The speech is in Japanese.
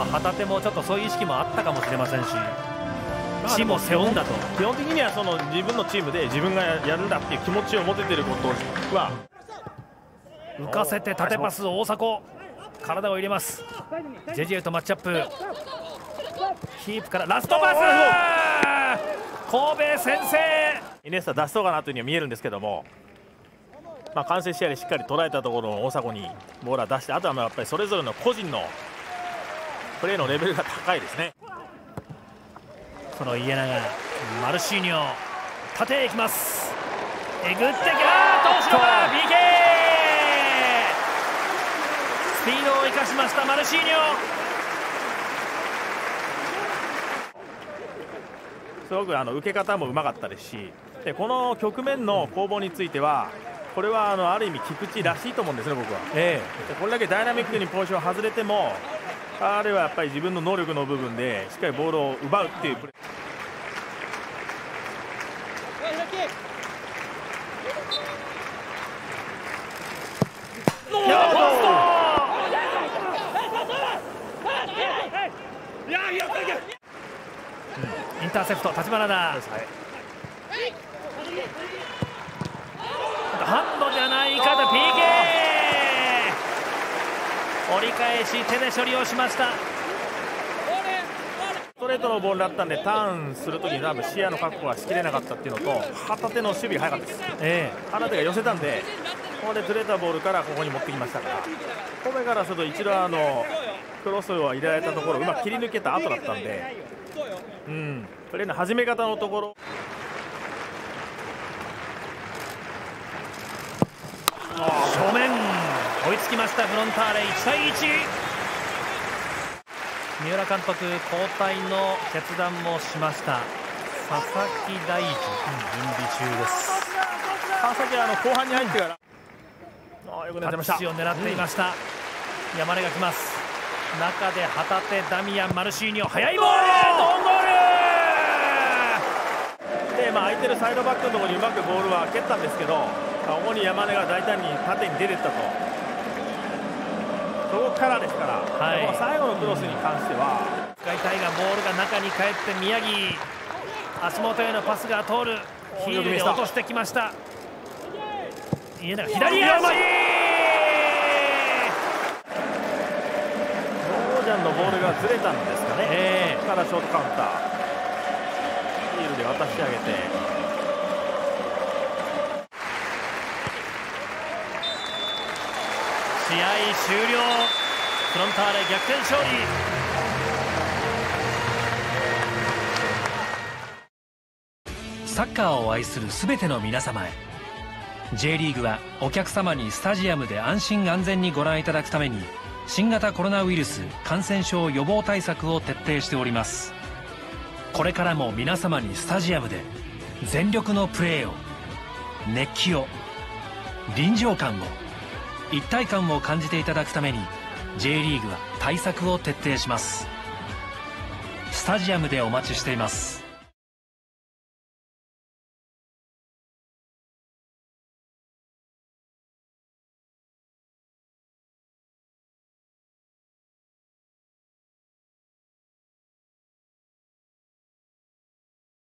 まあ、旗手もちょっとそういう意識もあったかもしれませんしチームを背負うんだと。基本的にはその自分のチームで自分がやるんだっていう気持ちを持ててることは浮かせて縦パス大迫。体を入れます。ジェジエとマッチアップ。キープからラストパス！神戸先制！イネスタ出しそうかなというには見えるんですけども、まあ、完成試合でしっかり捉えたところの大迫にボールは出してあとはやっぱりそれぞれの個人のプレーのレベルが高いですね。その家永マルシーニョ縦へ行きます。えぐってきた投手から PK スピードを生かしましたマルシーニョ。すごくあの受け方もうまかったですしでこの局面の攻防についてはこれはあのある意味菊池らしいと思うんですね、僕は、ええ、これだけダイナミックにポジション外れても彼はやっぱり自分の能力の部分でしっかりボールを奪うっていうプレー。インターセプト立花だ、はい、ハンドじゃないかと PK 折り返し手で処理をしました。ストレートのボールだったんでターンするときに多分視野の確保はしきれなかったっていうのと片手の守備が早かったです、えー、片手が寄せたんでここでずれたボールからここに持ってきましたからここからすると一度あのクロスを入れられたところうまく切り抜けた後だったんでうん、プレーの始め方のところ。正面追いつきましたフロンターレ1対1三浦監督交代の決断もしました。佐々木大樹、準備中です。川崎はあの後半に入ってから、うん、よく狙ってました。を狙っていました、うん、山根が来ます。中で旗手ダミアンマルシーニョ速いボール！ドンゴール！で、まあ、空いてるサイドバックのところにうまくボールは蹴ったんですけど主に山根が大胆に縦に出てったと。そこからですから、はい、最後のクロスに関しては。使いたいがボールが中に帰って宮城。足元へのパスが通る。ヒールで落としてきました。左足。ジャンのボールがずれたんですかね、えー、からショートカウンター。ヒールで渡してあげて試合終了。フロンターレ逆転勝利。サッカーを愛するすべての皆様へ。J リーグはお客様にスタジアムで安心安全にご覧いただくために新型コロナウイルス感染症予防対策を徹底しております。これからも皆様にスタジアムで全力のプレーを熱気を臨場感を一体感を感じていただくために J リーグは対策を徹底します。スタジアムでお待ちしています。